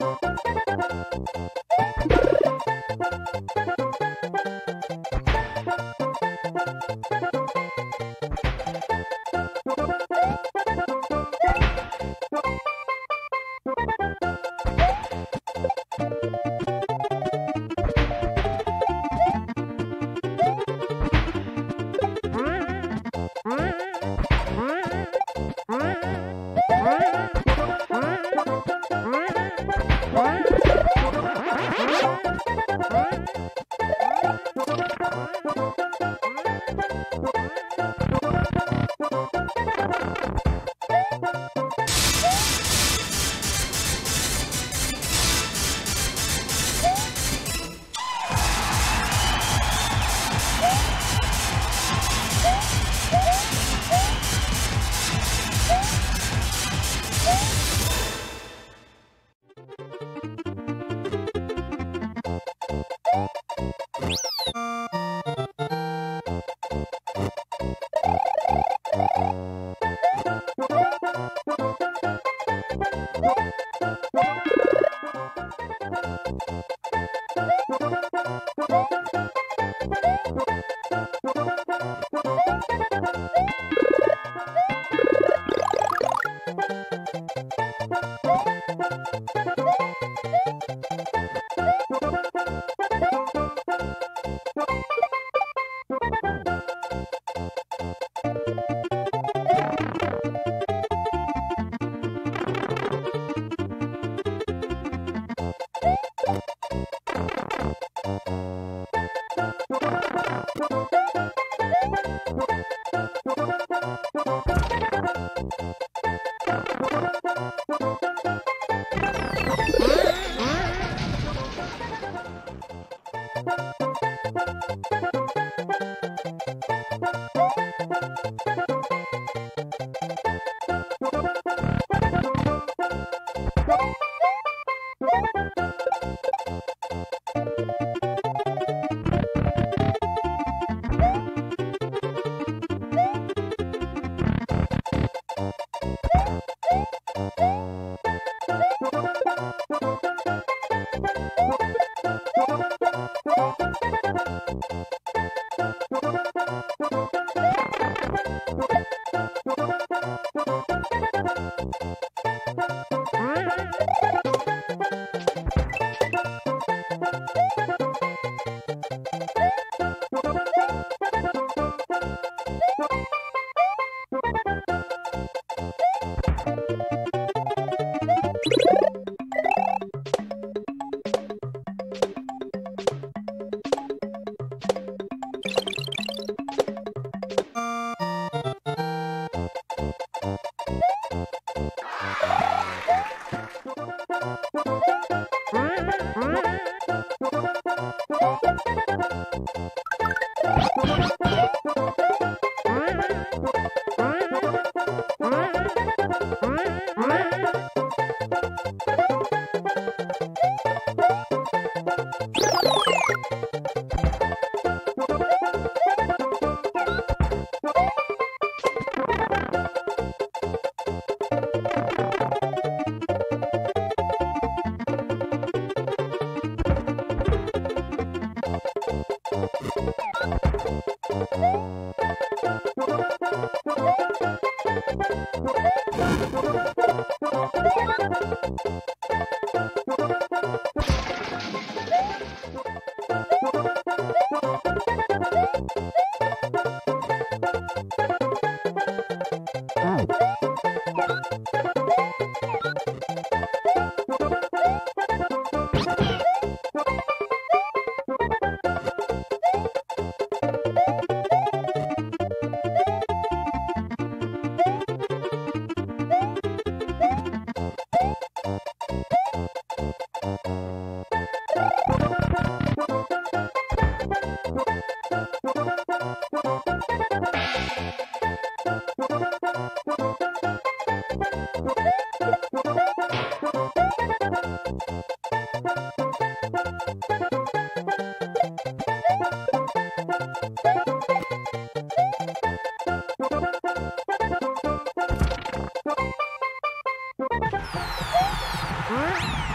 you Mm-hmm. Mm-hmm. you Hã?